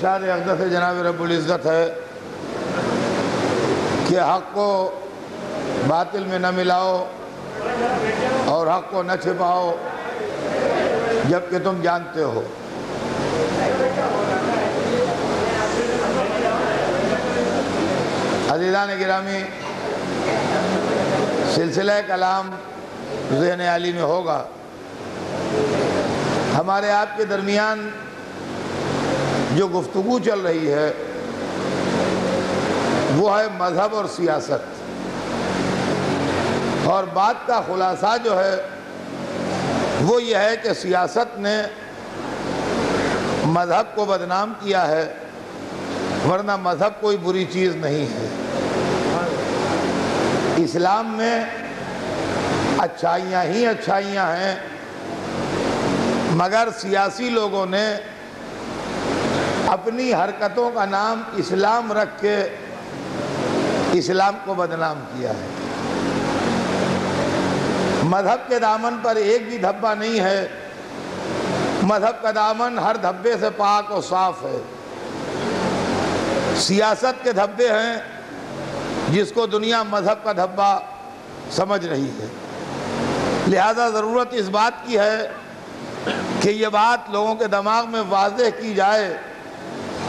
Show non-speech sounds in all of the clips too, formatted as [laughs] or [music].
इरशाद अकदस जनाब रबुल्ज़त है, कि हक़ को बातिल में न मिलाओ और हक़ को न छिपाओ, जबकि तुम जानते हो। ने गिरामी, सिलसिला कलाम जहन आली में होगा। हमारे आपके दरमियान जो गुफ्तु चल रही है, वो है मज़हब और सियासत। और बात का खुलासा जो है, वो ये है कि सियासत ने मज़हब को बदनाम किया है, वरना मज़हब कोई बुरी चीज़ नहीं है। इस्लाम में अच्छाइयाँ ही अच्छाइयाँ हैं, मगर सियासी लोगों ने अपनी हरकतों का नाम इस्लाम रख के इस्लाम को बदनाम किया है। मज़हब के दामन पर एक भी धब्बा नहीं है। मज़हब का दामन हर धब्बे से पाक और साफ़ है। सियासत के धब्बे हैं जिसको दुनिया मज़हब का धब्बा समझ रही है। लिहाजा ज़रूरत इस बात की है कि ये बात लोगों के दिमाग में वाजह की जाए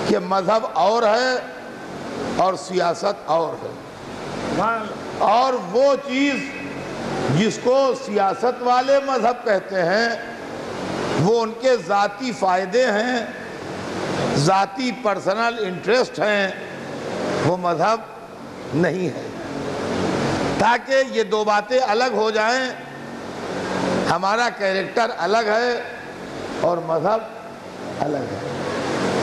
कि मज़हब और है और सियासत और है। और वो चीज़ जिसको सियासत वाले मज़हब कहते हैं वो उनके ज़ाती फ़ायदे हैं ज़ाती पर्सनल इंटरेस्ट हैं वो मज़हब नहीं है। ताकि ये दो बातें अलग हो जाएँ हमारा कैरेक्टर अलग है और मज़हब अलग है।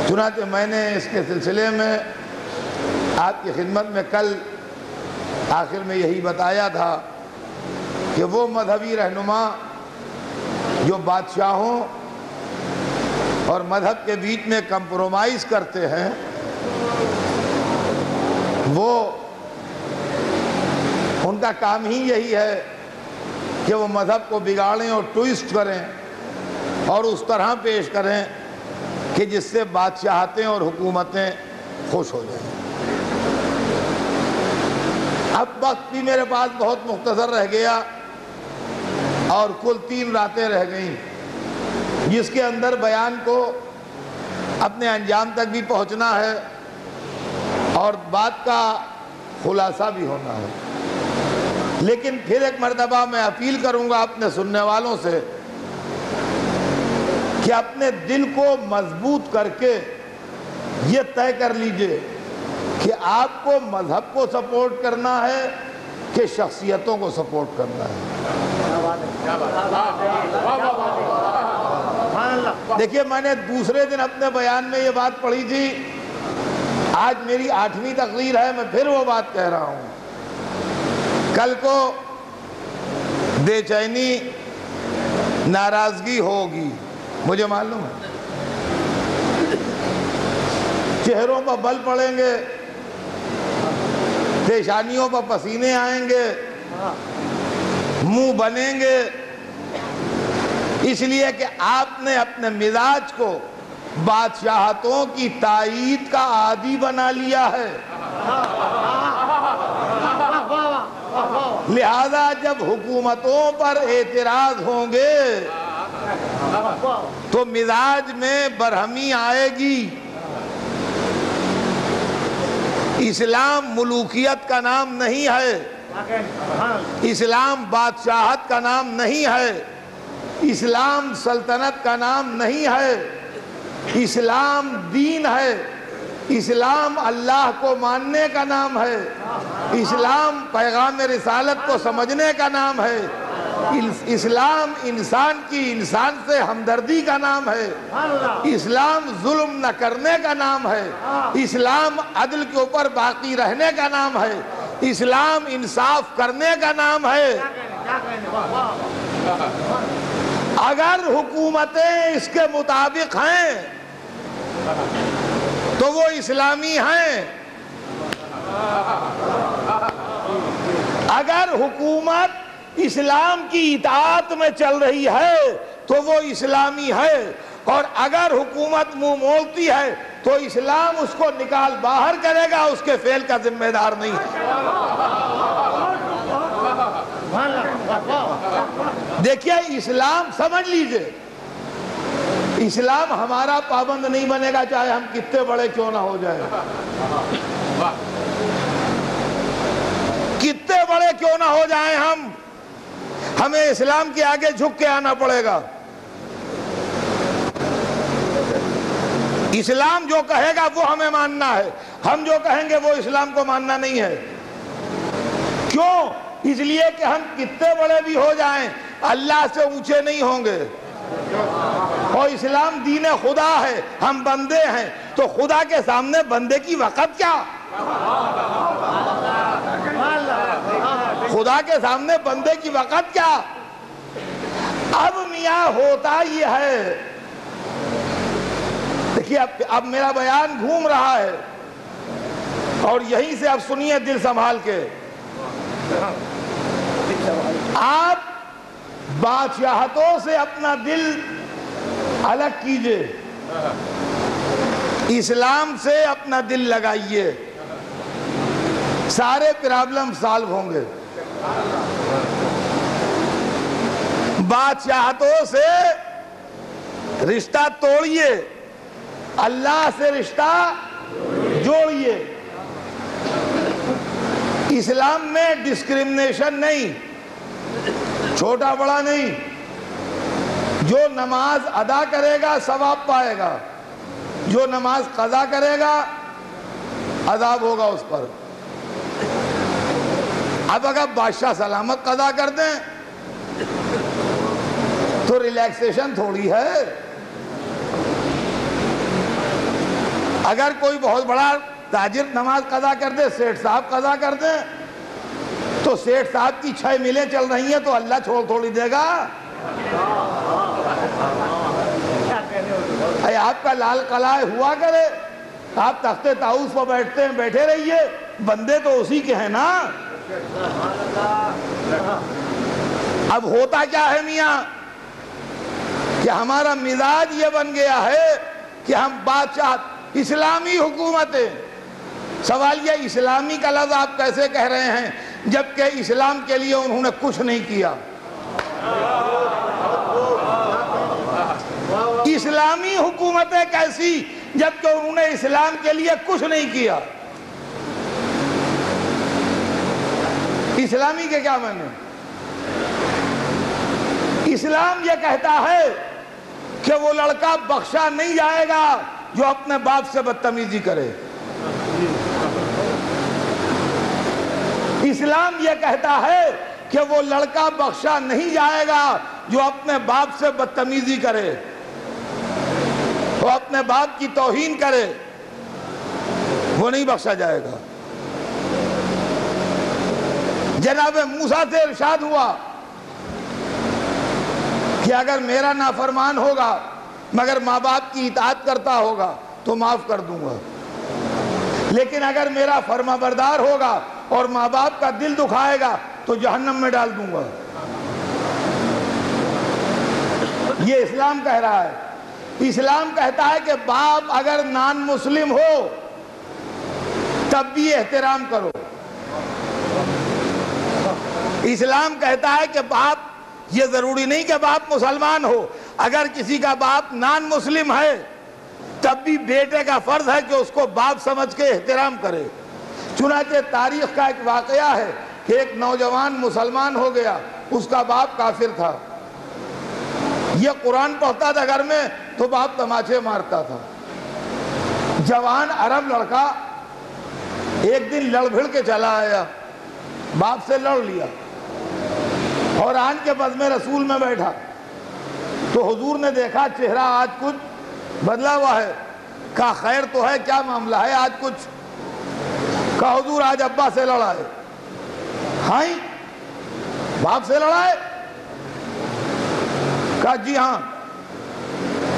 चुनाचे मैंने इसके सिलसिले में आपकी खिदमत में कल आखिर में यही बताया था कि वो मजहबी रहनुमा जो बादशाहों और मज़हब के बीच में कंप्रोमाइज़ करते हैं, वो उनका काम ही यही है कि वो मज़हब को बिगाड़ें और ट्विस्ट करें और उस तरह पेश करें कि जिससे बादशाहतें और हुकूमतें खुश हो जाएँ। अब वक्त भी मेरे पास बहुत मुख्तसर रह गया और कुल तीन रातें रह गईं, जिसके अंदर बयान को अपने अंजाम तक भी पहुँचना है और बात का खुलासा भी होना है। लेकिन फिर एक मरतबा मैं अपील करूँगा अपने सुनने वालों से कि अपने दिल को मज़बूत करके ये तय कर लीजिए कि आपको मज़हब को सपोर्ट करना है कि शख्सियतों को सपोर्ट करना है। देखिए, मैंने दूसरे दिन अपने बयान में ये बात पढ़ी थी। आज मेरी आठवीं तकरीर है, मैं फिर वो बात कह रहा हूँ। कल को बेचैनी, नाराज़गी होगी। मुझे मालूम है। चेहरों पर बल पड़ेंगे, पेशानियों पर पसीने आएँगे, मुँह बनेंगे। इसलिए कि आपने अपने मिजाज को बादशाहतों की तायीद का आदि बना लिया है। लिहाजा जब हुकूमतों पर एतराज़ होंगे तो मिजाज में बरहमी आएगी। इस्लाम मुलूकियत का नाम नहीं है। इस्लाम बादशाहत का नाम नहीं है। इस्लाम सल्तनत का नाम नहीं है। इस्लाम दीन है। इस्लाम अल्लाह को मानने का नाम है। इस्लाम पैगाम रिसालत को समझने का नाम है। इस्लाम इंसान की इंसान से हमदर्दी का नाम है। इस्लाम जुल्म न करने का नाम है। इस्लाम अदल के ऊपर बाकी रहने का नाम है। इस्लाम इंसाफ करने का नाम है। अगर हुकूमतें इसके मुताबिक हैं तो वो इस्लामी हैं। [laughs] अगर हुकूमत इस्लाम की इतात में चल रही है तो वो इस्लामी है। और अगर हुकूमत मुँह मोलती है तो इस्लाम उसको निकाल बाहर करेगा, उसके फेल का जिम्मेदार नहीं है। देखिए, इस्लाम समझ लीजिए, इस्लाम हमारा पाबंद नहीं बनेगा, चाहे हम कितने बड़े क्यों ना हो जाए। कितने बड़े क्यों ना हो जाए हम? हमें इस्लाम के आगे झुक के आना पड़ेगा। इस्लाम जो कहेगा वो हमें मानना है। हम जो कहेंगे वो इस्लाम को मानना नहीं है। क्यों? इसलिए कि हम कितने बड़े भी हो जाएँ, अल्लाह से ऊँचे नहीं होंगे। और इस्लाम दीन खुदा है, हम बंदे हैं। तो खुदा के सामने बंदे की वक़्त क्या? खुदा के सामने बंदे की वक़्त क्या? अब मियाँ होता ही है। देखिए, अब अब मेरा बयान घूम रहा है। और यहीं से अब सुनिए दिल संभाल के। आप बादशाहतों से अपना दिल अलग कीजिए। इस्लाम से अपना दिल लगाइए। सारे प्रॉब्लम सॉल्व होंगे। बादशाहतों से रिश्ता तोड़िए। अल्लाह से रिश्ता जोड़िए। इस्लाम में डिस्क्रिमिनेशन नहीं, छोटा बड़ा नहीं। जो नमाज़ अदा करेगा, सवाब पाएगा। जो नमाज़ कजा करेगा अदाब होगा उस पर। अब अगर बादशाह सलामत कदा कर दें तो रिलैक्सेशन थोड़ी है। अगर कोई बहुत बड़ा ताजिर नमाज़ कदा कर दे, सेठ साहब कदा कर दे तो सेठ साहब की छह मिलें चल रही हैं तो अल्लाह छोड़ थोड़ी देगा। अरे, आपका लाल कलाए हुआ करे, आप तख्ते ताउस पर बैठते हैं, बैठे रहिए, बंदे तो उसी के हैं ना। अब होता क्या है मियाँ? कि हमारा मिजाज ये बन गया है कि हम बादशाह, इस्लामी हुकूमतें। सवाल यह, इस्लामी का लफ्ज आप कैसे कह रहे हैं? जबकि इस्लाम के लिए उन्होंने कुछ नहीं किया। इस्लामी हुकूमतें कैसी, जबकि उन्होंने इस्लाम के लिए कुछ नहीं किया। इस्लामी के क्या माने इस्लाम यह कहता है कि वो लड़का बख्शा नहीं जाएगा जो अपने बाप से बदतमीजी करे। इस्लाम यह कहता है कि वो लड़का बख्शा नहीं जाएगा जो अपने बाप से बदतमीजी करे वो अपने बाप की तोहीन करे, वो नहीं बख्शा जाएगा। जनाब मूसा से इरशाद हुआ कि अगर मेरा नाफरमान होगा, मगर माँ बाप की इतात करता होगा तो माफ़ कर दूँगा। लेकिन अगर मेरा फर्मा बरदार होगा और माँ बाप का दिल दुखाएगा तो जहन्नम में डाल दूँगा। ये इस्लाम कह रहा है। इस्लाम कहता है कि बाप अगर नॉन मुस्लिम हो, तब भी एहतराम करो। इस्लाम कहता है कि बाप, ये ज़रूरी नहीं कि बाप मुसलमान हो। अगर किसी का बाप नॉन मुस्लिम है, तब भी बेटे का फ़र्ज़ है कि उसको बाप समझ के एहतराम करे। चुनाचे तारीख का एक वाकया है कि एक नौजवान मुसलमान हो गया, उसका बाप काफिर था। यह कुरान पढ़ता था घर में तो बाप तमाचे मारता था। जवान अरब लड़का एक दिन लड़ भिड़ के चला आया, बाप से लड़ लिया। और आन के बद में रसूल में बैठा। तो हुजूर ने देखा, चेहरा आज कुछ बदला हुआ है। कहा, खैर तो है, क्या मामला है आज कुछ? कहा, हुजूर, आज अब्बा से लड़ाए हाँ। बाप से लड़ाए कहा, जी हाँ।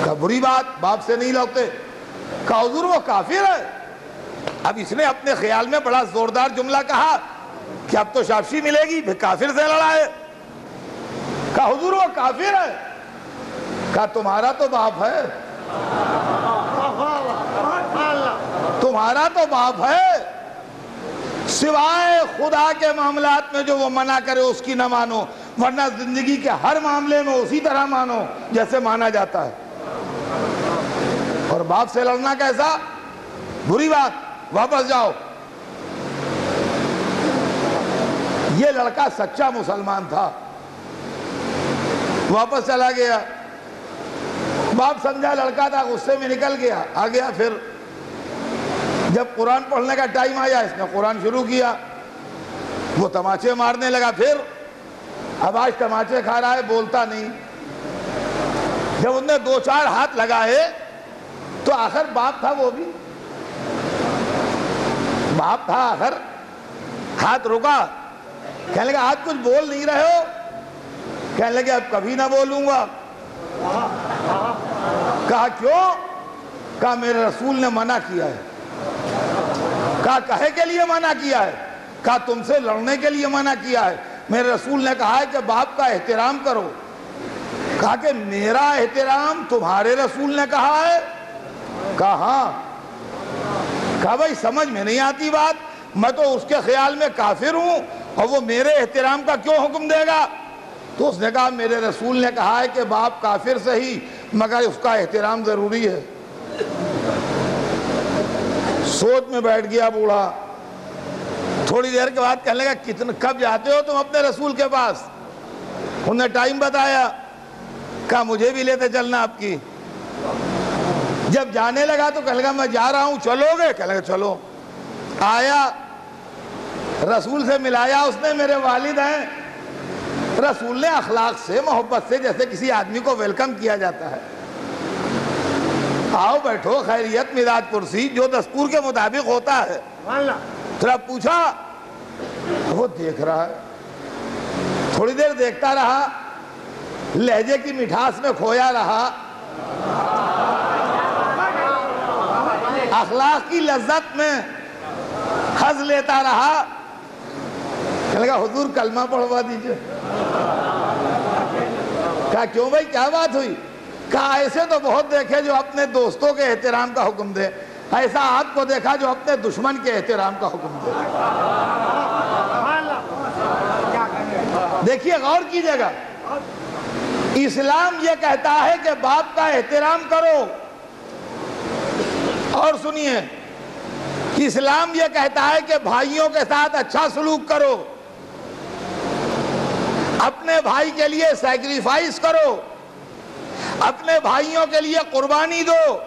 कहा, बुरी बात, बाप से नहीं लौटते कहा, हुजूर, वो काफिर है। अब इसने अपने ख्याल में बड़ा जोरदार जुमला कहा कि अब तो शाफी मिलेगी, फिर काफिर से लड़ाए कहा हुजूर वो काफिर है। कहा, तुम्हारा तो बाप है। तुम्हारा तो बाप है। सिवाय खुदा के मामलात में जो वो मना करे, उसकी ना मानो। वरना ज़िंदगी के हर मामले में उसी तरह मानो, जैसे माना जाता है। और बाप से लड़ना कैसा? बुरी बात। वापस जाओ। ये लड़का सच्चा मुसलमान था। वापस चला गया। बाप समझा, लड़का था, गुस्से में निकल गया। आ गया फिर। जब कुरान पढ़ने का टाइम आया, इसने कुरान शुरू किया। वो तमाचे मारने लगा फिर। अब आज तमाचे खा रहा है, बोलता नहीं। जब उनने दो चार हाथ लगाए तो आखिर बाप था वो भी। बाप था आखिर। हाथ रुका। कहने लगा, आज कुछ बोल नहीं रहे हो? कहने लगे, अब कभी ना बोलूँगा। कहा, क्यों? कहा, मेरे रसूल ने मना किया है। कहा, कहे के लिए मना किया है? कहा, तुमसे लड़ने के लिए मना किया है। मेरे रसूल ने कहा, है कि बाप का एहतराम करो। कहा कि, मेरा एहतराम तुम्हारे रसूल ने कहा है? कहा हाँ। कहा, भाई, समझ में नहीं आती बात। मैं तो उसके ख्याल में काफिर हूँ और वो मेरे एहतराम का क्यों हुक्म देगा? तो उसने कहा, मेरे रसूल ने कहा है कि बाप काफिर सही, मगर उसका एहतराम ज़रूरी है। सोच में बैठ गया बूढ़ा। थोड़ी देर के बाद कहने लगा, कितने, कब जाते हो तुम अपने रसूल के पास? उन्हें टाइम बताया, कहा, मुझे भी लेते चलना आपकी। जब जाने लगा तो कहने लगा, मैं जा रहा हूँ, चलोगे? कहने लगा, चलो। आया, रसूल से मिलाया उसने, मेरे वालिद हैं। रसूल ने अखलाक से मोहब्बत से जैसे किसी आदमी को वेलकम किया जाता है। आओ बैठो खैरियत मिजाज कुर्सी जो दस्तूर के मुताबिक होता है। थोड़ा पूछा वो देख रहा है। थोड़ी देर देखता रहा लहजे की मिठास में खोया रहा। अखलाक की लज्जत में हंस लेता रहा। लगा हुजूर, कलमा पढ़वा दीजिए। कहा, क्यों भाई, क्या बात हुई? कहा, ऐसे तो बहुत देखे जो अपने दोस्तों के एहतराम का हुक्म दे। ऐसा आपको देखा जो अपने दुश्मन के एहतराम का हुक्म दे। देखिए, गौर कीजिएगा। इस्लाम यह कहता है कि बाप का एहतराम करो। और सुनिए, इस्लाम यह कहता है कि भाइयों के साथ अच्छा सलूक करो। अपने भाई के लिए सैक्रिफाइस करो। अपने भाइयों के लिए कुर्बानी दो।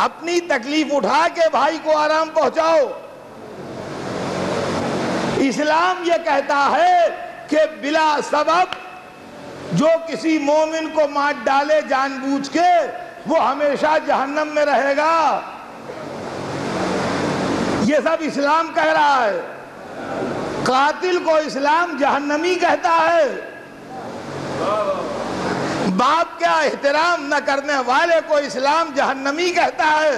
अपनी तकलीफ़ उठा के भाई को आराम पहुंचाओ। इस्लाम यह कहता है कि बिला सबब जो किसी मोमिन को मार डाले जानबूझ के, वो हमेशा जहन्नम में रहेगा। ये सब इस्लाम कह रहा है। कातिल को इस्लाम जहन्नमी कहता है। बाप का एहतराम न करने वाले को इस्लाम जहन्नमी कहता है?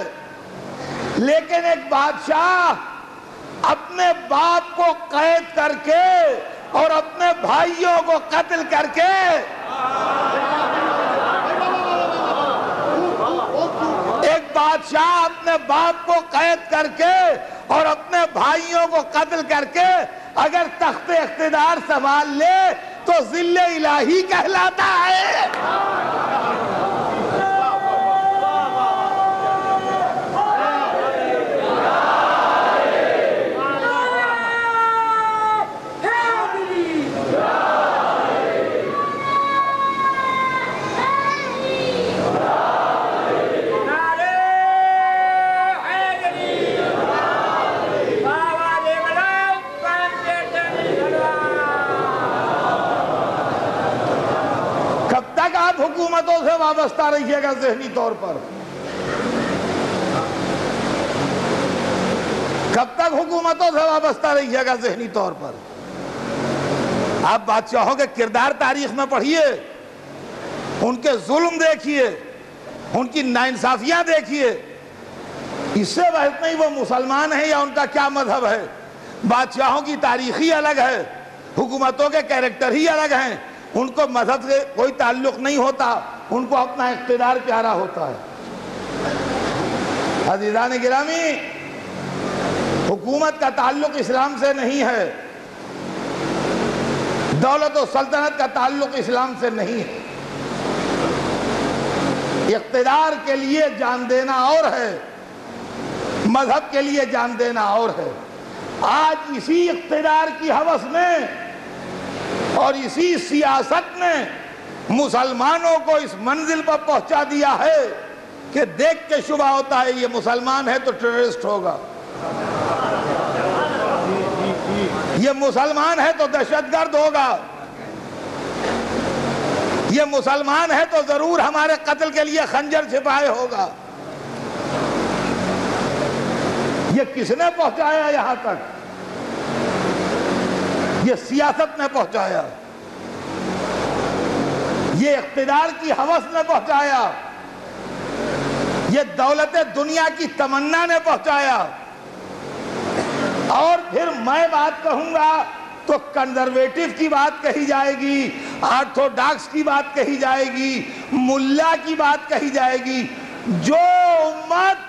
लेकिन एक बादशाह अपने बाप को कैद करके और अपने भाइयों को कत्ल करके एक बादशाह अपने बाप को कैद करके और अपने भाइयों को कत्ल करके अगर तख्त इकतदार संभाल ले तो ज़िले इलाही कहलाता है नारे हैदरी बाबा देवराव कब तक आप हुकूमतों से वाबस्ता रहिएगा जहनी तौर पर। कब तक हुकूमतों से वाबस्ता रहिएगा जहनी तौर पर? आप बादशाहों के किरदार तारीख में पढ़िए, उनके जुल्म देखिए, उनकी नाइंसाफियाँ देखिए। इससे बहत नहीं वो मुसलमान है या उनका क्या मज़हब है? बादशाहों की तारीखी अलग है, हुकूमतों के कैरेक्टर ही अलग हैं। उनको मज़हब से कोई ताल्लुक नहीं होता, उनको अपना इख्तिदार प्यारा होता है। अजीजान गिरामी, हुकूमत का ताल्लुक इस्लाम से नहीं है। दौलत और सल्तनत का ताल्लुक इस्लाम से नहीं है। इख्तिदार के लिए जान देना और है, मज़हब के लिए जान देना और है। आज इसी इख्तिदार की हवस में और इसी सियासत ने मुसलमानों को इस मंजिल पर पहुँचा दिया है कि देख के शुभा होता है, ये मुसलमान है तो टेररिस्ट होगा। ये मुसलमान है तो दहशतगर्द होगा। ये मुसलमान है तो ज़रूर हमारे कत्ल के लिए खंजर छिपाए होगा। ये किसने पहुँचाया यहाँ तक? ये सियासत ने पहुँचाया। ये इख्तिदार की हवस ने पहुँचाया। ये दौलत दुनिया की तमन्ना ने पहुँचाया। और फिर मैं बात कहूँगा तो कंजर्वेटिव की बात कही जाएगी ऑर्थोडॉक्स की बात कही जाएगी, मुल्ला की बात कही जाएगी। जो उम्मत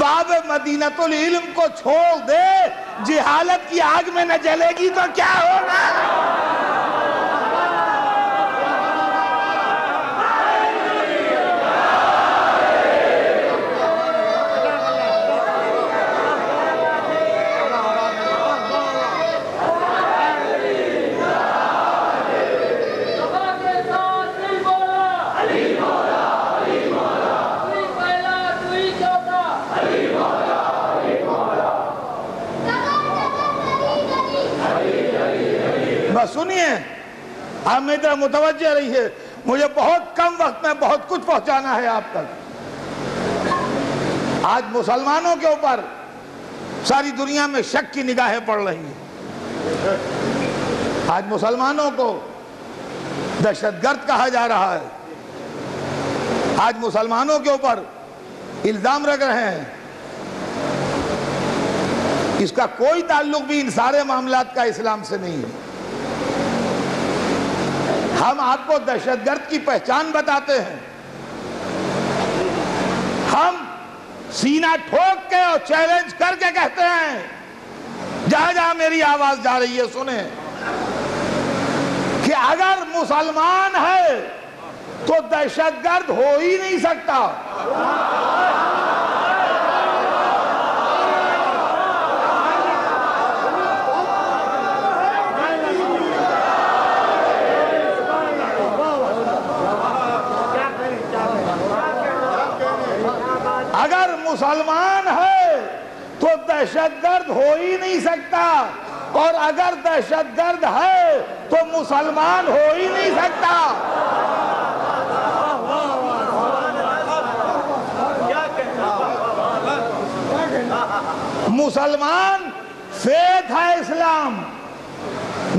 बाब मदीनतुल इल्म को छोड़ दे। जिहालत की आग में न जलेगी तो क्या होगा के साथ नहीं बोला अली बोला अली बोला तू पहला तू ही चौथा बस सुनिए। आप मेरी तरफ़ मुतवजह रहिए। मुझे बहुत कम वक्त में बहुत कुछ पहुंचाना है आप तक। आज मुसलमानों के ऊपर सारी दुनिया में शक की निगाहें पड़ रही हैं। आज मुसलमानों को दहशतगर्द कहा जा रहा है। आज मुसलमानों के ऊपर इल्ज़ाम रख रहे हैं। इसका कोई ताल्लुक भी इन सारे मामलात का इस्लाम से नहीं है। हम आपको दहशतगर्द की पहचान बताते हैं। हम सीना ठोक के और चैलेंज करके कहते हैं, जहाँ जहाँ मेरी आवाज़ जा रही है, सुने। कि अगर मुसलमान है तो दहशतगर्द हो ही नहीं सकता अगर मुसलमान है तो दहशतगर्द हो ही नहीं सकता। और अगर दहशतगर्द है तो मुसलमान हो ही नहीं सकता। मुसलमान फेथ है इस्लाम।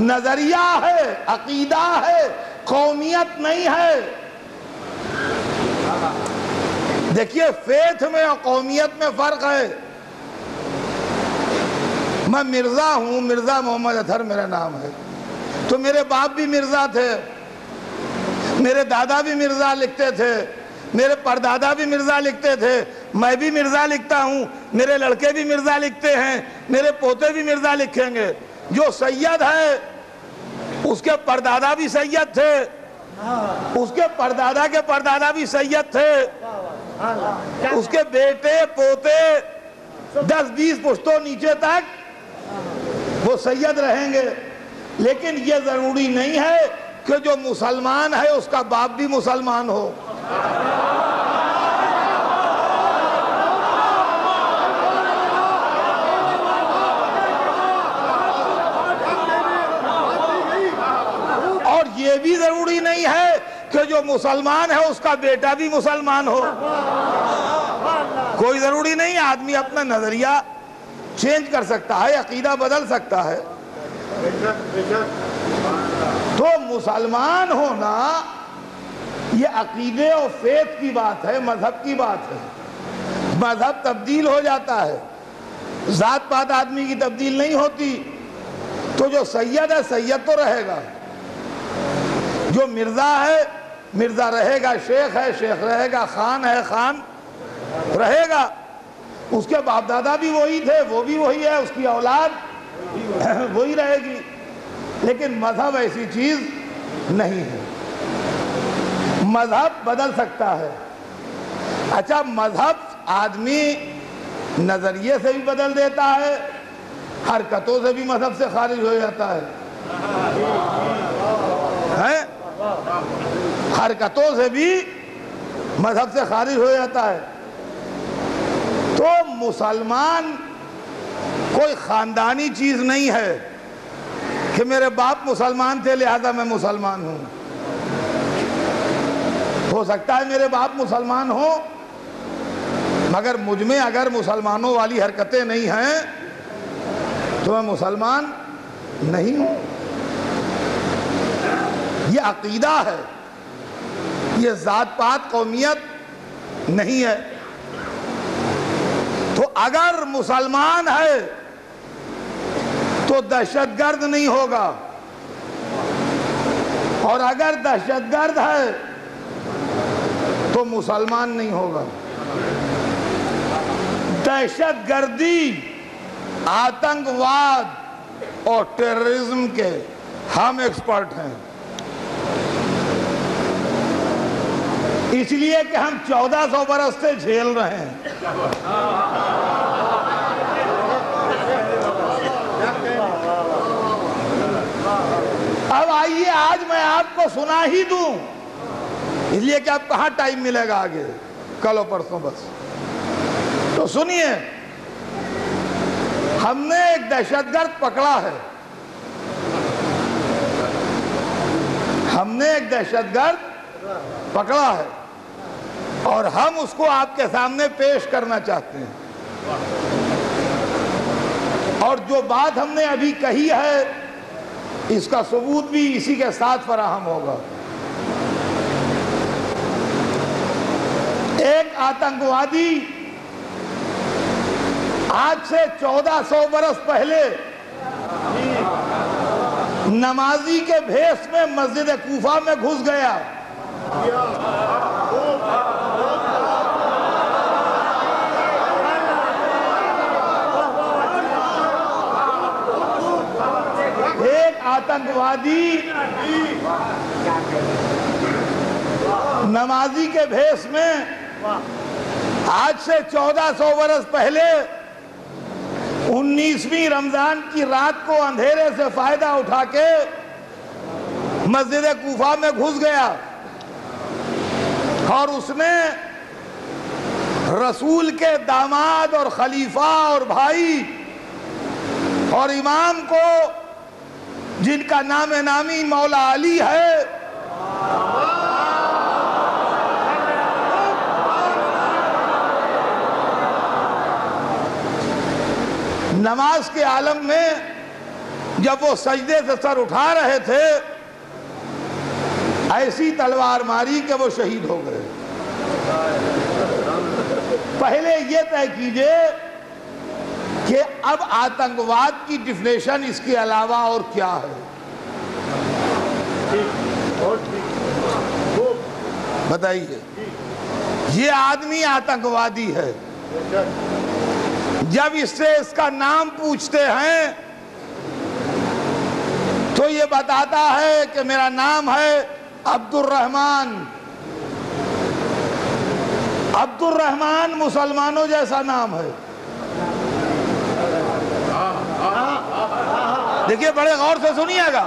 नज़रिया है, अकीदा है, कौमियत नहीं है। देखिए, फेथ में और कौमियत में फ़र्क है। मैं मिर्ज़ा हूँ, मिर्ज़ा मोहम्मद अथर मेरा नाम है। तो मेरे बाप भी मिर्ज़ा थे, मेरे दादा भी मिर्ज़ा लिखते थे, मेरे परदादा भी मिर्ज़ा लिखते थे, मैं भी मिर्ज़ा लिखता हूँ, मेरे लड़के भी मिर्ज़ा लिखते हैं, मेरे पोते भी मिर्ज़ा लिखेंगे। जो सैयद है, उसके परदादा भी सैयद थे, उसके परदादा के परदादा भी सैयद थे। उसके बेटे, पोते दस बीस पुश्तों नीचे तक, वो सैयद रहेंगे। लेकिन ये ज़रूरी नहीं है कि जो मुसलमान है, उसका बाप भी मुसलमान हो। और ये भी ज़रूरी नहीं है कि जो मुसलमान है, उसका बेटा भी मुसलमान हो। कोई ज़रूरी नहीं, आदमी अपना नज़रिया चेंज कर सकता है, अकीदा बदल सकता है। तो मुसलमान होना, ये अकीदे और फेत की बात है, मज़हब की बात है। मज़हब तब्दील हो जाता है। जात पात आदमी की तब्दील नहीं होती। तो जो सैयद है, सैयद तो रहेगा। जो मिर्ज़ा है मिर्ज़ा रहेगा, शेख है, शेख रहेगा, खान है, खान रहेगा। उसके बाप दादा भी वही थे, वो भी वही है, उसकी औलाद [clears throat] वही रहेगी। लेकिन मज़हब ऐसी चीज़ नहीं है। मज़हब बदल सकता है। अच्छा मज़हब आदमी नज़रिए से भी बदल देता है, हरकतों से भी मज़हब से खारिज हो जाता है। हैं? हरकतों से भी मज़हब से खारिज हो जाता है। तो मुसलमान कोई खानदानी चीज़ नहीं है कि मेरे बाप मुसलमान थे, लिहाजा मैं मुसलमान हूँ। हो सकता है मेरे बाप मुसलमान हो, मगर मुझमें अगर मुसलमानों वाली हरकतें नहीं हैं तो मैं मुसलमान नहीं हूँ। ये अकीदा है। ये जात पात कौमियत नहीं है। तो अगर मुसलमान है तो दहशतगर्द नहीं होगा। और अगर दहशतगर्द है तो मुसलमान नहीं होगा। दहशतगर्दी, आतंकवाद और टेररिज्म के हम एक्सपर्ट हैं। इसलिए कि हम 1400 बरस से झेल रहे हैं। अब आइए, आज मैं आपको सुना ही दूँ। इसलिए कि अब कहाँ टाइम मिलेगा आगे। कल और परसों बस। तो सुनिए, हमने एक दहशतगर्द पकड़ा है। हमने एक दहशतगर्द पकड़ा है। और हम उसको आपके सामने पेश करना चाहते हैं। और जो बात हमने अभी कही है, इसका सबूत भी इसी के साथ फराहम होगा। एक आतंकवादी आज से 1400 बरस पहले नमाजी के भेष में मस्जिद कूफा में घुस गया। एक आतंकवादी नमाजी के भेष में आज से 1400 वर्ष पहले 19वीं रमज़ान की रात को अंधेरे से फ़ायदा उठा के मस्जिद कूफा में घुस गया। और उसने रसूल के दामाद और खलीफा और भाई और इमाम को, जिनका नाम नामी मौला अली है, नमाज़ के आलम में जब वो सजदे से सर उठा रहे थे ऐसी तलवार मारी कि वो शहीद हो गए। पहले ये तय कीजिए कि अब आतंकवाद की डिफिनेशन इसके अलावा और क्या है। बताइए। ये आदमी आतंकवादी है। जब इससे इसका नाम पूछते हैं तो ये बताता है कि मेरा नाम है अब्दुल रहमान अब्दुल रहमान मुसलमानों जैसा नाम है। देखिए, बड़े गौर से सुनिएगा।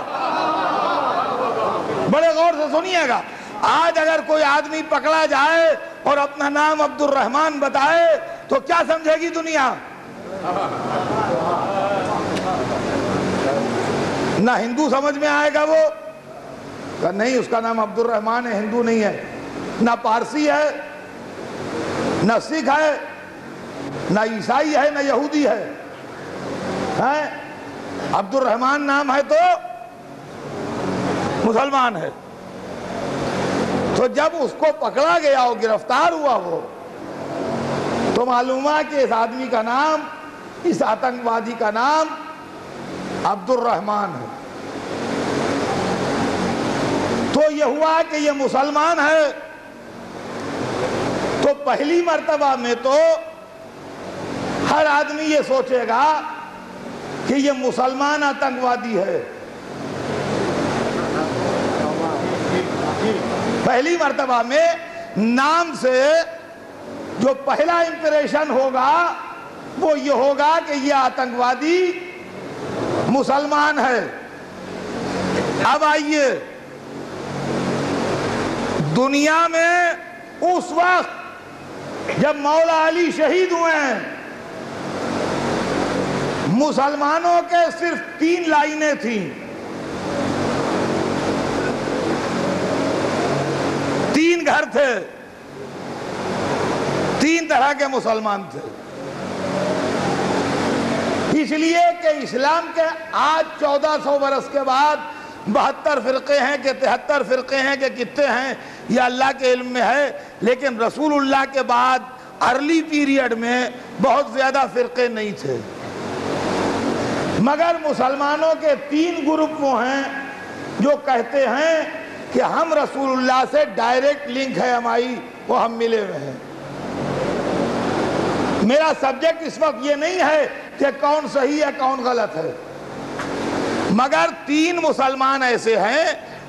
बड़े गौर से सुनिएगा। आज अगर कोई आदमी पकड़ा जाए और अपना नाम अब्दुल रहमान बताए तो क्या समझेगी दुनिया? ना हिंदू समझ में आएगा वो। का नहीं, उसका नाम अब्दुल रहमान है, हिंदू नहीं है। ना पारसी है, ना सिख है, ना ईसाई है, ना यहूदी है। हैं? अब्दुल रहमान नाम है तो मुसलमान है। तो जब उसको पकड़ा गया वो गिरफ़्तार हुआ वो तो मालूम कि इस आदमी का नाम, इस आतंकवादी का नाम अब्दुल रहमान है। तो ये हुआ कि ये मुसलमान है। तो पहली मर्तबा में तो हर आदमी ये सोचेगा कि ये मुसलमान आतंकवादी है। पहली मर्तबा में नाम से जो पहला इंप्रेशन होगा, वो ये होगा कि ये आतंकवादी मुसलमान है। अब आइए। दुनिया में उस वक्त जब मौला अली शहीद हुए हैं, मुसलमानों के सिर्फ़ तीन लाइनें थी। तीन घर थे, तीन तरह के मुसलमान थे। इसलिए कि इस्लाम के आज 1400 बरस के बाद बहत्तर फिरके हैं कि तिहत्तर फिरके हैं कि कितने हैं यह अल्लाह के इल्म में है, लेकिन रसूलुल्लाह के बाद अर्ली पीरियड में बहुत ज़्यादा फिरके नहीं थे। मगर मुसलमानों के तीन ग्रुप वो हैं जो कहते हैं कि हम रसूलुल्लाह से डायरेक्ट लिंक है हमारी, वो हम मिले हुए हैं। मेरा सब्जेक्ट इस वक्त ये नहीं है कि कौन सही है, कौन गलत है। मगर तीन मुसलमान ऐसे हैं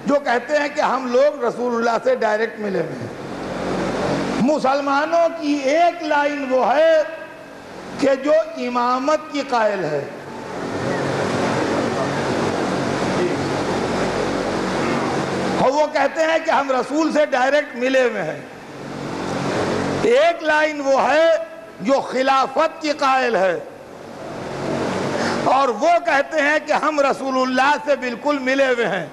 जो कहते हैं कि हम लोग रसूलुल्लाह से डायरेक्ट मिले हुए हैं। मुसलमानों की एक लाइन वो है कि जो इमामत की कायल है। और वो कहते हैं कि हम रसूल से डायरेक्ट मिले हुए हैं। एक लाइन वो है, जो खिलाफत की कायल है। और वो कहते हैं कि हम रसूलुल्लाह से बिल्कुल मिले हुए हैं।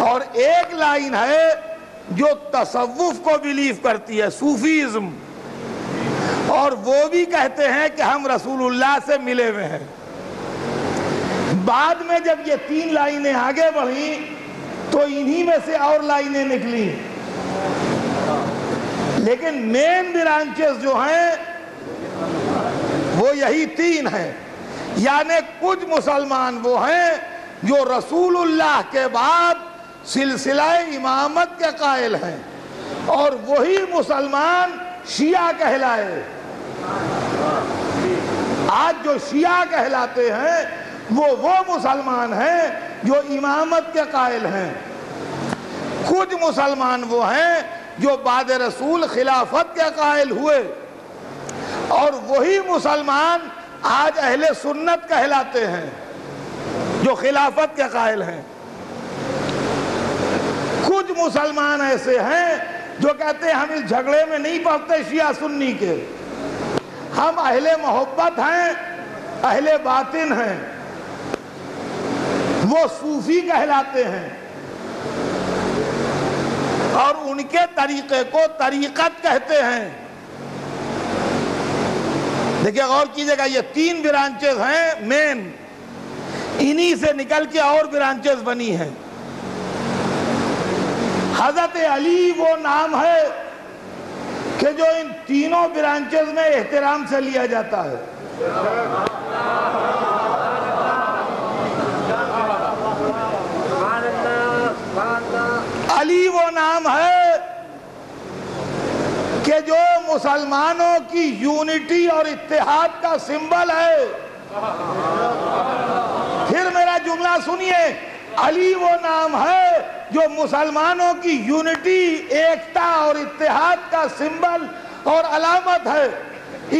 और एक लाइन है जो तसव्वुफ को बिलीव करती है, सूफीज्म। और वो भी कहते हैं कि हम रसूलुल्लाह से मिले हुए हैं। बाद में जब ये तीन लाइनें आगे बढ़ी तो इन्हीं में से और लाइनें निकली। लेकिन मेन ब्रांचेस जो हैं, वो यही तीन हैं। यानी कुछ मुसलमान वो हैं जो रसूलुल्लाह के बाद सिलसिला इमामत के कायल हैं और वही मुसलमान शिया कहलाए। आज जो शिया कहलाते हैं, वो वो मुसलमान हैं जो इमामत के कायल हैं। कुछ मुसलमान वो हैं जो बाद रसूल खिलाफत के कायल हुए। और वही मुसलमान आज अहले सुन्नत कहलाते हैं, जो खिलाफत के कायल हैं। कुछ मुसलमान ऐसे हैं, जो कहते हैं, हम इस झगड़े में नहीं पड़ते शिया सुन्नी के। हम अहले मोहब्बत हैं, अहले बातिन हैं। वो सूफी कहलाते हैं। और उनके तरीके को तरीकत कहते हैं। देखिए गौर कीजिएगा ये तीन ब्रांचेस हैं मेन इन्हीं से निकल के और ब्रांचेस बनी हैं। हज़रत अली वो नाम है कि जो इन तीनों ब्रांचेस में एहतराम से लिया जाता है। अली वो नाम है कि जो मुसलमानों की यूनिटी और इतिहाद का सिंबल है। फिर मेरा जुमला सुनिए, अली वो नाम है जो मुसलमानों की यूनिटी, एकता और इतिहाद का सिंबल और अलामत है।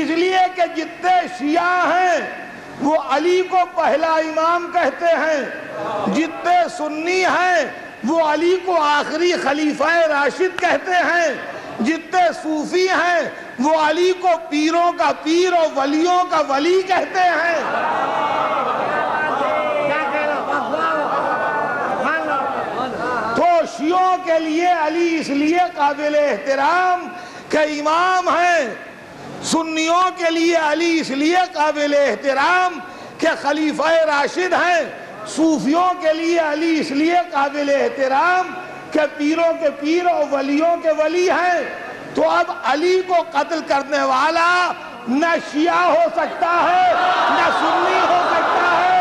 इसलिए कि जितने शिया हैं, वो अली को पहला इमाम कहते हैं। जितने सुन्नी हैं, वो अली को आखिरी खलीफा राशिद कहते हैं। जितने सूफी हैं, वो अली को पीरों का पीर और वलियों का वली कहते हैं। तो शियों के लिए अली इसलिए काबिल एहतराम के इमाम हैं। सुन्नियों के लिए अली इसलिए काबिल एहतराम के खलीफा राशिद हैं। सूफियों के लिए अली इसलिए काबिल एहतराम के पीरों के पीर और वलियों के वली हैं। तो अब अली को कत्ल करने वाला न शिया हो सकता है, न सुन्नी हो सकता है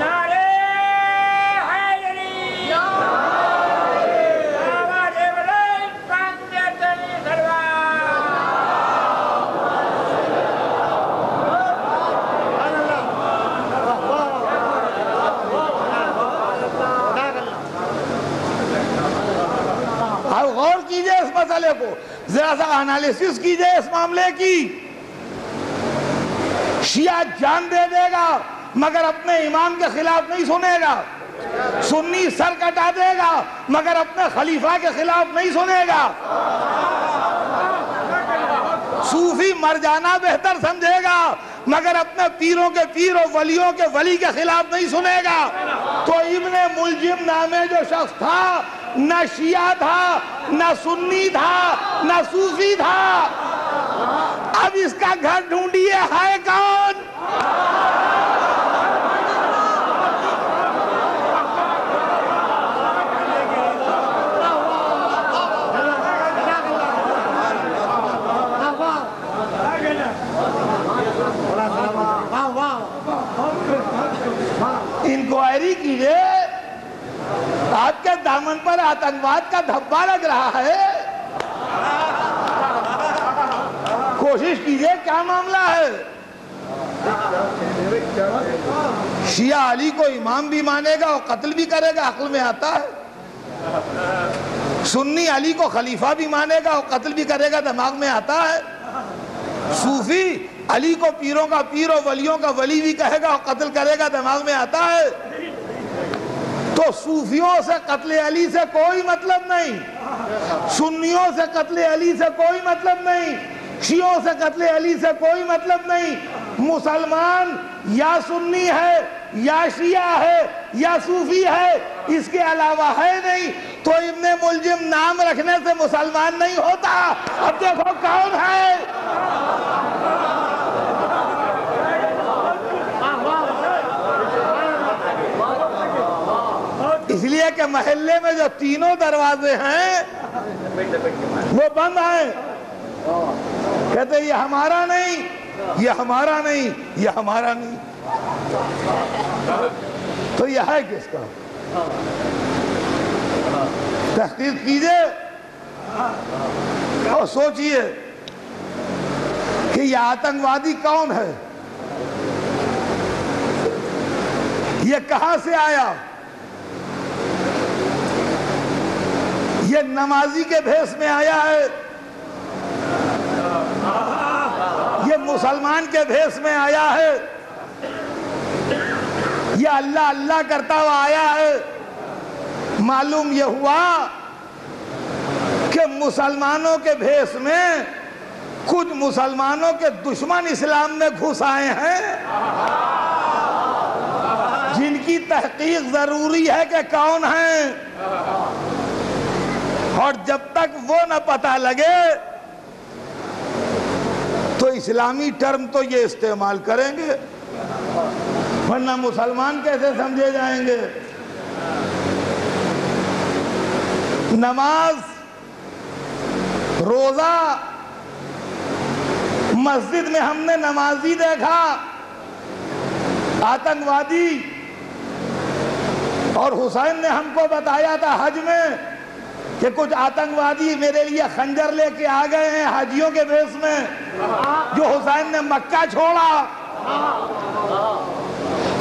नारे हैदरी आवाज़ बड़े कांते तेरी दरबार अब गौर कीजिए इस मसले को। जरा सा एनालिसिस कीजिए इस मामले की। शिया जान दे देगा, मगर अपने इमाम के खिलाफ नहीं सुनेगा। सुन्नी सर कटा देगा, मगर अपने खलीफा के खिलाफ नहीं सुनेगा। सूफी मर जाना बेहतर समझेगा, मगर अपने पीरों के पीर और वलियों के वली के खिलाफ नहीं सुनेगा। तो इब्ने मुलजिम नामे जो शख्स था, न शिया था न सुन्नी था ना सूफी था। अब इसका घर ढूंढिए है कौन इंक्वायरी कीजिए आपके दामन पर आतंकवाद का धब्बा लग रहा है। कोशिश कीजिए, क्या मामला है? शिया अली को इमाम भी मानेगा और कत्ल भी करेगा, अक्ल में आता है। सुन्नी अली को खलीफा भी मानेगा और कत्ल भी करेगा, दिमाग में आता है। सूफी अली को पीरों का पीर और वलियों का वली भी कहेगा और कत्ल करेगा, दिमाग में आता है। तो सूफियों से कत्ल अली से कोई मतलब नहीं। सुन्नियों से कत्ल अली से कोई मतलब नहीं। शियों से कत्ल अली से कोई मतलब नहीं। मुसलमान या सुन्नी है, या शिया है, या सूफी है, इसके अलावा है नहीं। तो इब्ने मुलजिम नाम रखने से मुसलमान नहीं होता। अब देखो कौन है। इसलिए कि मोहल्ले में जो तीनों दरवाजे हैं, वो बंद हैं। कहते, ये हमारा नहीं, ये हमारा नहीं, ये हमारा नहीं। तो यह है किसका? तहकीक कीजिए और सोचिए कि यह आतंकवादी कौन है? ये कहाँ से आया? ये नमाजी के भेष में आया है। ये मुसलमान के भेष में आया है। ये अल्लाह अल्लाह करता हुआ आया है। मालूम ये हुआ कि मुसलमानों के भेष में कुछ मुसलमानों के दुश्मन इस्लाम में घुस आए हैं। जिनकी तहकीक ज़रूरी है कि कौन है? और जब तक वो न पता लगे तो इस्लामी टर्म तो ये इस्तेमाल करेंगे। वरना मुसलमान कैसे समझे जाएँगे? नमाज़, रोजा, मस्जिद में हमने नमाजी देखा, आतंकवादी, और हुसैन ने हमको बताया था हज में कि कुछ आतंकवादी मेरे लिए खंजर लेके आ गए हैं हाजियों के वेश में, जो हुसैन ने मक्का छोड़ा।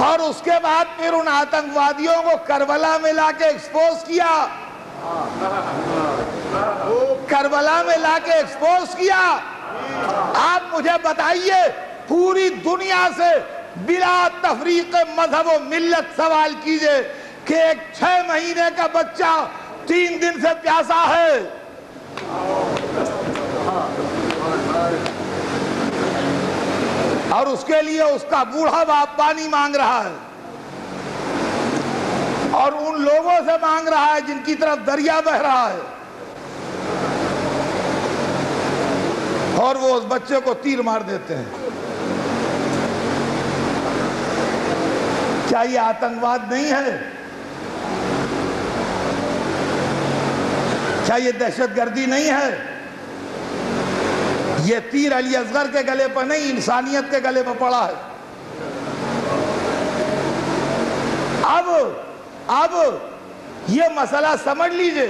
और उसके बाद फिर उन आतंकवादियों को करबला में लाके एक्सपोज किया। करबला में लाके एक्सपोज किया। आप मुझे बताइए, पूरी दुनिया से बिला तफरीक मज़हब मिल्लत सवाल कीजिए कि एक छह महीने का बच्चा तीन दिन से प्यासा है। और उसके लिए उसका बूढ़ा बाप पानी मांग रहा है। और उन लोगों से मांग रहा है जिनकी तरफ़ दरिया बह रहा है। और वो उस बच्चे को तीर मार देते हैं। क्या ये आतंकवाद नहीं है? क्या ये दहशतगर्दी नहीं है। ये तीर अली असगर के गले पर नहीं, इंसानियत के गले पर पड़ा है। अब अब ये मसला समझ लीजिए।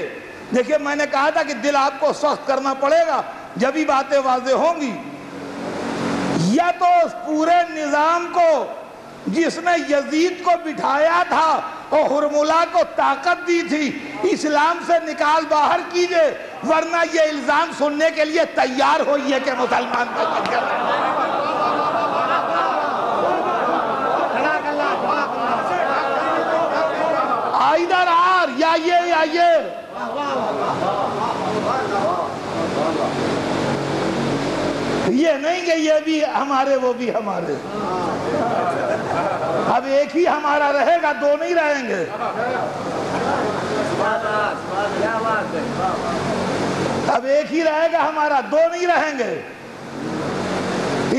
देखिए, मैंने कहा था कि दिल आपको सख्त करना पड़ेगा, जब ही बातें वाजे होंगी। या तो उस पूरे निज़ाम को, जिसने यजीद को बिठाया था और हुरमुला को ताकत दी थी। इस्लाम से निकाल बाहर कीजिए, वरना ये इल्ज़ाम सुनने के लिए तैयार होइए कि मुसलमान। इधर आर, या ये या ये। ये नहीं कि ये भी हमारे, वो भी हमारे। अब एक ही हमारा रहेगा, दो नहीं रहेंगे। अब एक ही रहेगा, हमारा दो नहीं रहेंगे।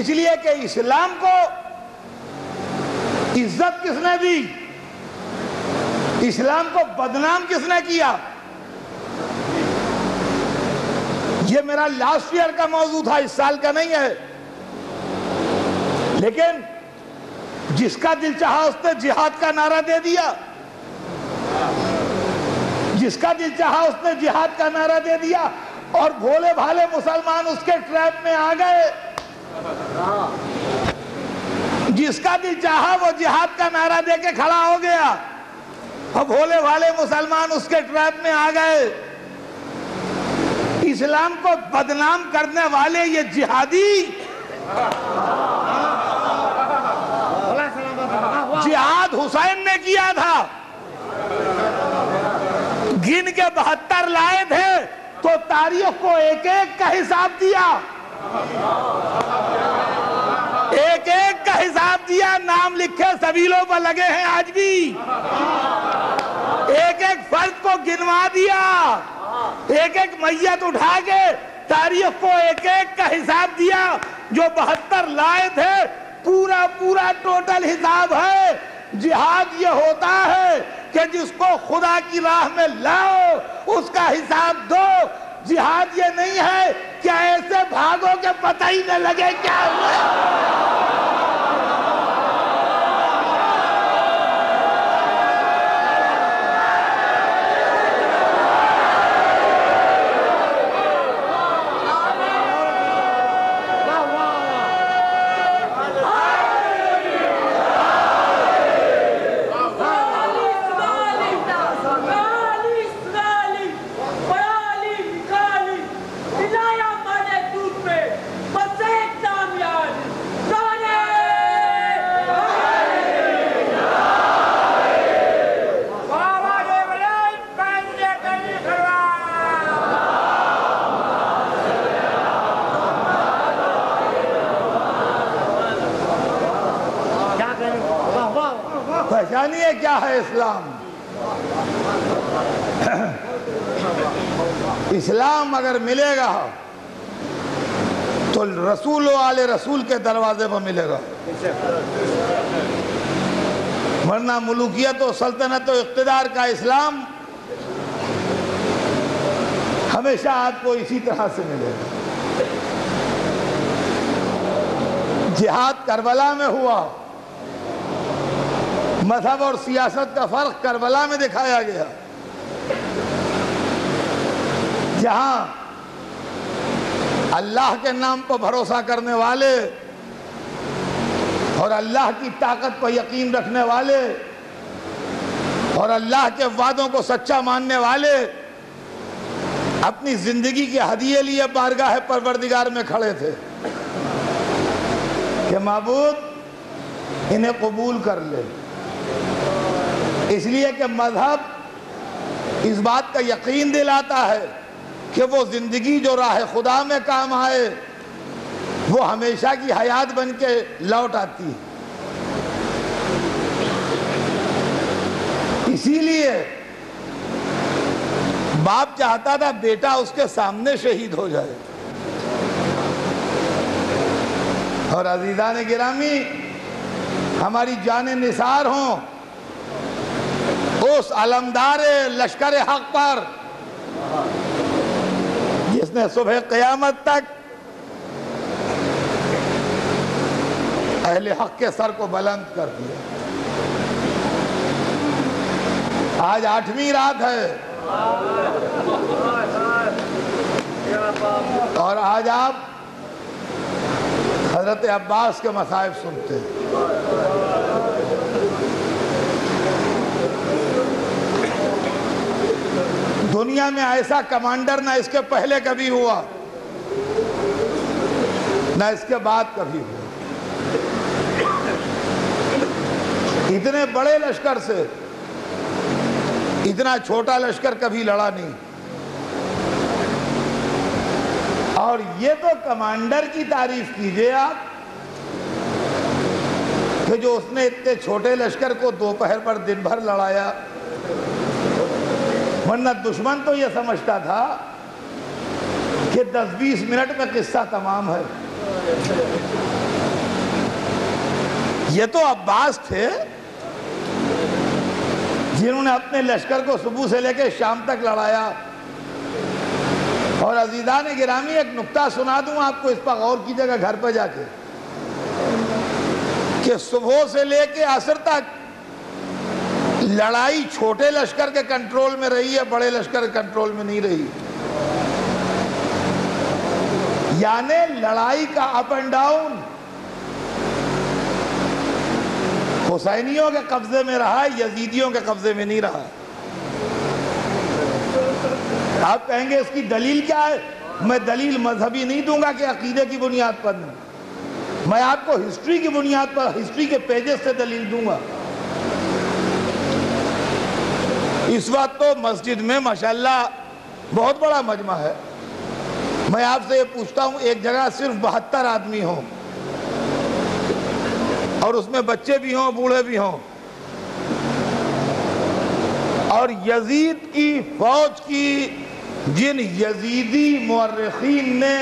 इसलिए कि इस्लाम को इज़्ज़त किसने दी? इस्लाम को बदनाम किसने किया? ये मेरा लास्ट ईयर का मौजूद था, इस साल का नहीं है। लेकिन जिसका दिल चाहा उसने जिहाद का नारा दे दिया। जिसका दिल चाहा उसने जिहाद का नारा दे दिया और भोले भाले मुसलमान उसके ट्रैप में आ गए। जिसका दिल चाहा वो जिहाद का नारा दे के खड़ा हो गया और भोले भाले मुसलमान उसके ट्रैप में आ गए। इस्लाम को बदनाम करने वाले ये जिहादी जिहाद हुसैन ने किया था। गिन के बहत्तर लाए थे तो तारीख को एक एक का हिसाब दिया। एक एक का हिसाब दिया, नाम लिखे सबीलों पर लगे हैं आज भी। एक एक फर्द को गिनवा दिया। एक एक मैयत उठा के तारीख को एक एक का हिसाब दिया। जो बहत्तर लाए थे पूरा पूरा टोटल हिसाब है। जिहाद ये होता है कि जिसको खुदा की राह में लाओ, उसका हिसाब दो। जिहाद ये नहीं है क्या ऐसे भागो के पता ही न लगे क्या हुआ। अगर मिलेगा तो रसूल वाले रसूल के दरवाजे पर मिलेगा। वरना मुल्कियत और सल्तनत और इकतदार का इस्लाम हमेशा आपको इसी तरह से मिलेगा। जिहाद करबला में हुआ, मज़हब और सियासत का फ़र्क करबला में दिखाया गया। जहाँ अल्लाह के नाम पर भरोसा करने वाले और अल्लाह की ताकत पर यकीन रखने वाले और अल्लाह के वादों को सच्चा मानने वाले अपनी ज़िंदगी के हदिये लिए बारगाह परवरदिगार में खड़े थे कि महबूद इन्हें कबूल कर ले। इसलिए कि मज़हब इस बात का यकीन दिलाता है कि वो ज़िंदगी जो राह खुदा में काम आए, वो हमेशा की हयात बन के लौट आती है। इसीलिए बाप चाहता था बेटा उसके सामने शहीद हो जाए। और अजीजा ने गिरामी, हमारी जान निसार हों, उस अलमदार लश्कर हक पर जिसने सुबह क़यामत तक अहले हक के सर को बुलंद कर दिया। आज आठवीं रात है। और आज आप हज़रत अब्बास के मसाइब सुनते हैं। दुनिया में ऐसा कमांडर ना इसके पहले कभी हुआ, ना इसके बाद कभी हुआ। इतने बड़े लश्कर से, इतना छोटा लश्कर कभी लड़ा नहीं। और ये तो कमांडर की तारीफ़ कीजिए आप, कि जो उसने इतने छोटे लश्कर को दोपहर पर दिन भर लड़ाया वरना दुश्मन तो यह समझता था कि 10-20 मिनट में किस्सा तमाम है। ये तो अब्बास थे जिन्होंने अपने लश्कर को सुबह से लेकर शाम तक लड़ाया। और अजीजा ने गिरामी, एक नुक्ता सुना दूँ आपको इस पर गौर की जगह घर पर जाके, कि सुबह से लेके असर तक लड़ाई छोटे लश्कर के कंट्रोल में रही है, बड़े लश्कर के कंट्रोल में नहीं रही। यानी लड़ाई का अप एंड डाउन हुसैनियों के कब्जे में रहा, यजीदियों के कब्जे में नहीं रहा। आप कहेंगे, इसकी दलील क्या है? मैं दलील मजहबी नहीं दूँगा कि अकीदे की बुनियाद पर नहीं। मैं आपको हिस्ट्री की बुनियाद पर हिस्ट्री के पेजेस से दलील दूँगा। इस वक्त तो मस्जिद में, माशाल्लाह, बहुत बड़ा मजमा है। मैं आपसे ये पूछता हूँ, एक जगह सिर्फ़ बहत्तर आदमी हों, और उसमें बच्चे भी हों, बूढ़े भी हों, और यजीद की फौज की, जिन यजीदी मर्रखीन ने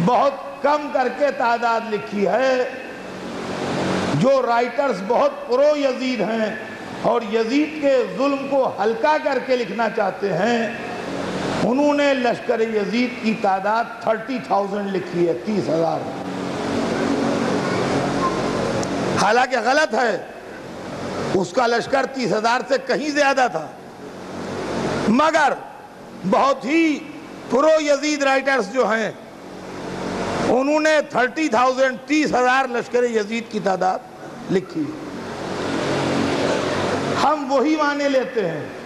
बहुत कम करके तादाद लिखी है, जो राइटर्स बहुत प्रो यजीद हैं और यजीद के जुल्म को हल्का करके लिखना चाहते हैं, उन्होंने लश्कर यजीद की तादाद थर्टी थाउज़ेंड लिखी है, तीस हज़ार। हालाँकि गलत है, उसका लश्कर तीस हज़ार से कहीं ज़्यादा था। मगर बहुत ही प्रो यजीद राइटर्स जो हैं, उन्होंने थर्टी थाउज़ेंड, तीस हज़ार लश्कर यजीद की तादाद लिखी। हम वही माने लेते हैं।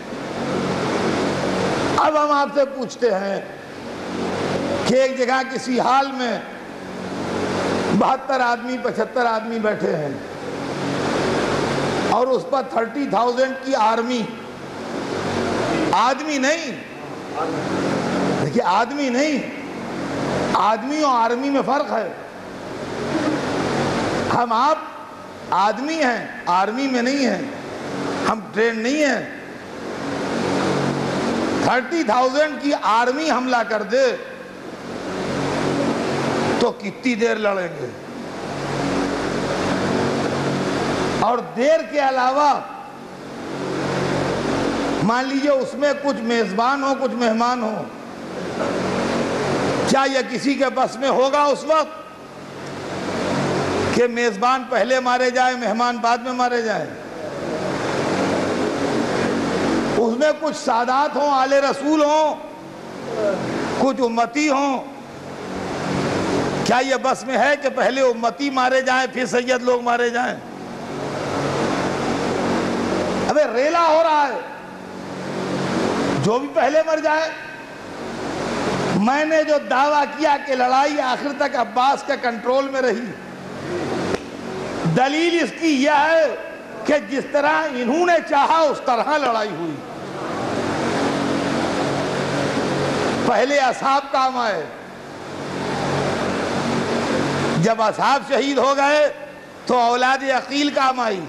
अब हम आपसे पूछते हैं कि एक जगह किसी हाल में बहत्तर आदमी, पचहत्तर आदमी बैठे हैं और उस पर थर्टी थाउज़ेंड की आर्मी। आदमी नहीं। देखिए, आदमी नहीं। आदमी और आर्मी में फ़र्क है। हम आप आदमी हैं, आर्मी में नहीं हैं। हम ट्रेन नहीं है। थर्टी थाउज़ेंड की आर्मी हमला कर दे तो कितनी देर लड़ेंगे? और देर के अलावा, मान लीजिए उसमें कुछ मेजबान हो, कुछ मेहमान हो, क्या यह किसी के बस में होगा उस वक्त? कि मेजबान पहले मारे जाए, मेहमान बाद में मारे जाए? उसमें कुछ सादात हों, आले रसूल हों, कुछ उम्मती हों। क्या यह बस में है कि पहले उम्मती मारे जाएँ, फिर सैयद लोग मारे जाएँ? अबे रेला हो रहा है। जो भी पहले मर जाए। मैंने जो दावा किया कि लड़ाई आखिर तक अब्बास के कंट्रोल में रही। दलील इसकी यह है कि जिस तरह इन्होंने चाहा, उस तरह लड़ाई हुई। पहले असाब काम आए। जब असाब शहीद हो गए तो औलाद अकील काम आई।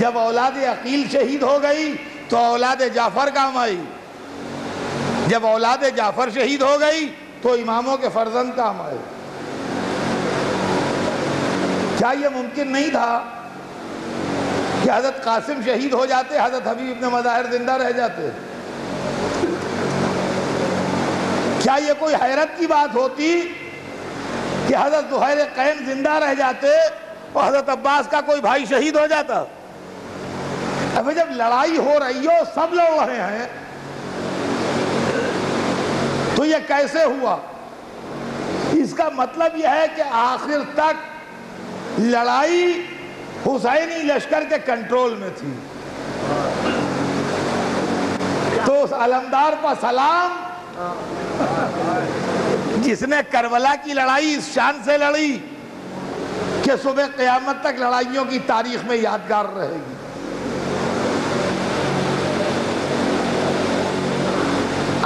जब औलाद अकील शहीद हो गई तो औलाद जाफ़र काम आई। जब औलाद जाफ़र शहीद हो गई तो इमामों के फर्जंद काम आए। क्या यह मुमकिन नहीं था कि हज़रत कासिम शहीद हो जाते, हज़रत हबीब इब्न मज़ाहिर ज़िंदा रह जाते? क्या ये कोई हैरत की बात होती कि हज़रत जुहैर कैन ज़िंदा रह जाते और हज़रत अब्बास का कोई भाई शहीद हो जाता? अभी जब लड़ाई हो रही हो, सब लड़ रहे हैं तो ये कैसे हुआ? इसका मतलब यह है कि आखिर तक लड़ाई हुसैनी लश्कर के कंट्रोल में थी। तो उस अलमदार पर सलाम [laughs] जिसने करबला की लड़ाई इस शान से लड़ी, कि सुबह क़यामत तक लड़ाइयों की तारीख में यादगार रहेगी।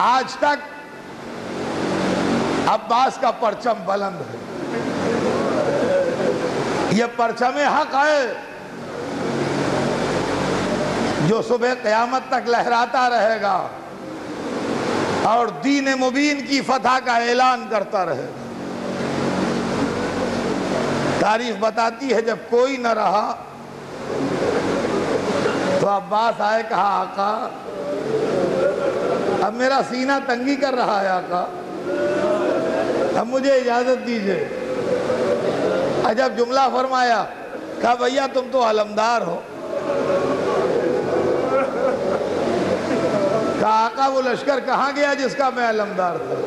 आज तक अब्बास का परचम बुलंद है। यह परचम हक है, जो सुबह क़यामत तक लहराता रहेगा। और दीन मुबीन की फतह का ऐलान करता रहे। तारीख बताती है, जब कोई न रहा तो अब्बास आए, कहा, आका, अब मेरा सीना तंगी कर रहा है, आका। अब मुझे इजाज़त दीजिए। अजब जुमला फरमाया, कहा, भैया, तुम तो अलमदार हो। कहा आका वो लश्कर कहाँ गया जिसका मैं अलमदार था?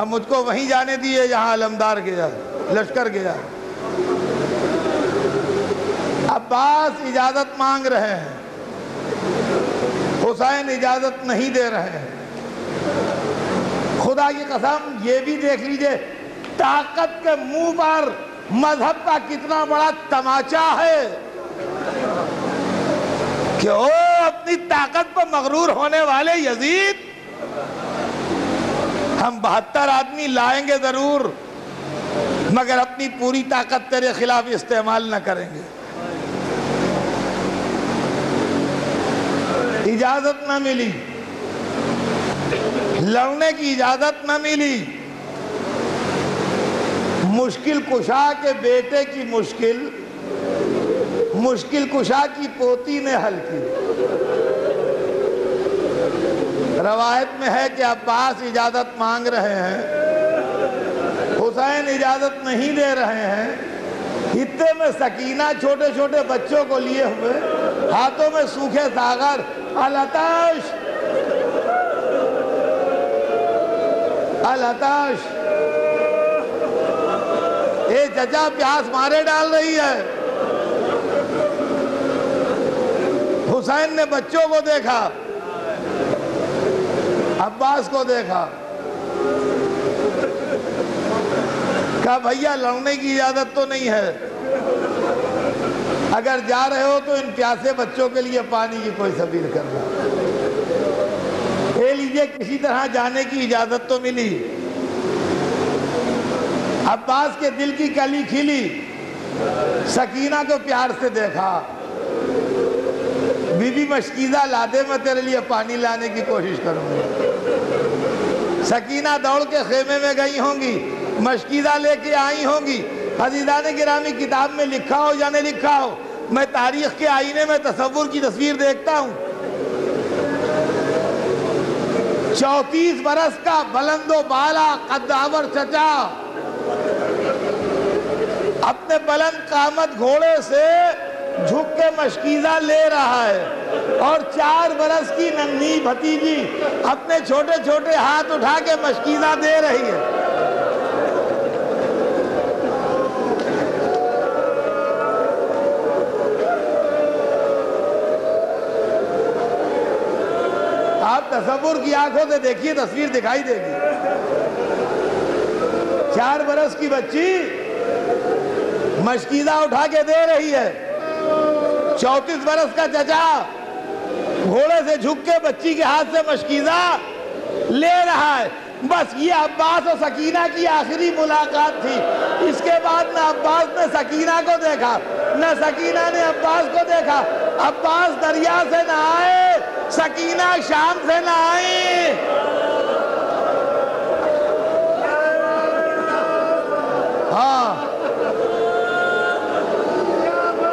हम मुझको वहीं जाने दिए जहाँ अलमदार गया, लश्कर गया। अब्बास इजाज़त मांग रहे हैं। हुसैन इजाज़त नहीं दे रहे हैं। खुदा की कसम, ये भी देख लीजिए, ताकत के मुँह पर मज़हब का कितना बड़ा तमाचा है। कि ओ अपनी ताकत पर मगरूर होने वाले यजीद। हम बहत्तर आदमी लाएँगे ज़रूर, मगर अपनी पूरी ताकत तेरे खिलाफ इस्तेमाल न करेंगे। इजाज़त न मिली। लड़ने की इजाज़त न मिली। मुश्किल कुशा के बेटे की मुश्किल मुश्किल कुशा की पोती ने हल की। रवायत में है कि अब्बास इजाज़त मांग रहे हैं, हुसैन इजाज़त नहीं दे रहे हैं इतने में सकीना छोटे छोटे बच्चों को लिए हुए, हाथों में सूखे सागर, अलताश। अलताश। ये चचा प्यास मारे डाल रही है। हुसैन ने बच्चों को देखा, अब्बास को देखा। कहा, भैया, लड़ने की इजाज़त तो नहीं है। अगर जा रहे हो तो इन प्यासे बच्चों के लिए पानी की कोई सबीर करना। ले लीजिए, किसी तरह जाने की इजाज़त तो मिली। अब्बास के दिल की कली खिली। सकीना को प्यार से देखा। बीबी मशकीजा लादे मैं तेरे लिए पानी लाने की कोशिश करूँगा। सकीना दौड़ के खेमे में गई होंगी मशकीदा लेके आई होंगी। हजीदा ने गिरामी किताब में लिखा हो या नहीं लिखा हो, मैं तारीख के आईने में तस्वुर की तस्वीर देखता हूँ। चौतीस बरस का बलंदो बाला कद्दावर चचा। अपने बुलंद कामत घोड़े से झुक के मशकीजा ले रहा है। और चार बरस की नन्ही भतीजी अपने छोटे छोटे हाथ उठा के मशकीजा दे रही है। आप तस्वुर की आँखों से देखिए, तस्वीर दिखाई देगी। चार बरस की बच्ची मशकीदा उठा के दे रही है। चौतीस बरस का चचा घोड़े से झुक के बच्ची के हाथ से मशकीदा ले रहा है। बस ये अब्बास और सकीना की आखिरी मुलाकात थी। इसके बाद न अब्बास ने सकीना को देखा, न सकीना ने अब्बास को देखा। अब्बास दरिया से न आए, सकीना शाम से न आई हाँ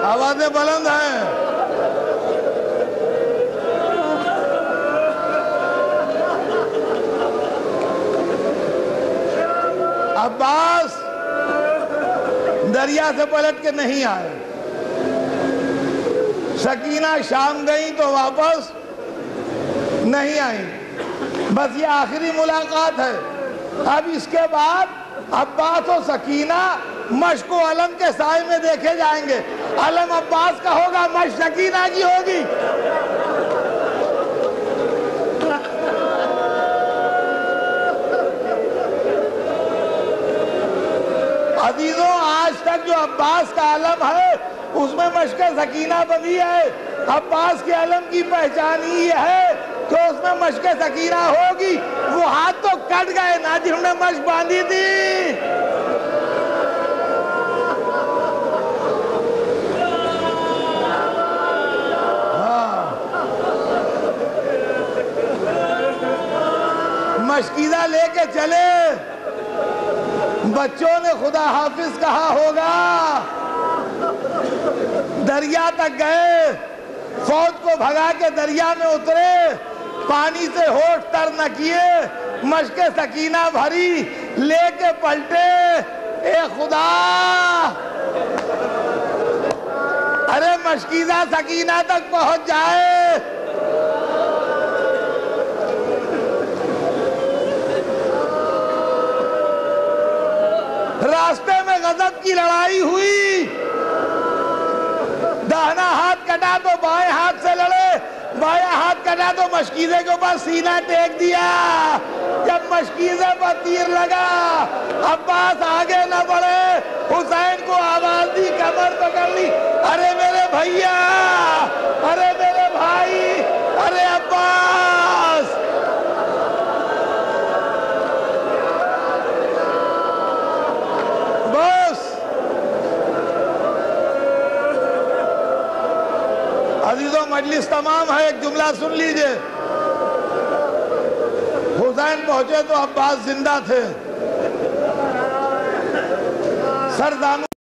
आवाज़ें बुलंद हैं। अब्बास, दरिया से पलट के नहीं आए। सकीना शाम गई तो वापस नहीं आई। बस ये आखिरी मुलाकात है। अब इसके बाद अब्बास और सकीना मश को अलम के साय में देखे जाएँगे। अलम अब्बास का होगा मश सकीना की होगी। अजीजों, आज तक जो अब्बास का आलम है, उसमें मशक सकीना बनी है। अब्बास के आलम की पहचान ही है तो उसमें मशक सकीना होगी। वो हाथ तो कट गए ना, जिन्होंने मश बांधी थी। मशकीदा लेके चले। बच्चों ने खुदा हाफिज कहा होगा, दरिया तक गए, फौज को भगा के दरिया में उतरे, पानी से होठ तर न किए, मशक सकीना भरी, लेके पलटे, ए खुदा। अरे मशकीदा सकीना तक पहुँच जाए। रास्ते में गजब की लड़ाई हुई। दाहिना हाथ कटा तो बाएँ हाथ से लड़े बाया हाथ कटा तो मशकीजे के ऊपर सीना टेक दिया। जब मशकीजे पर तीर लगा, अब्बास आगे न बढ़े, हुसैन को आवाज़ दी, कमर पकड़ ली। अरे मेरे भैया मजलिस तमाम है एक जुमला सुन लीजिए। हुसैन पहुँचे तो अब्बास ज़िंदा थे। सरदानू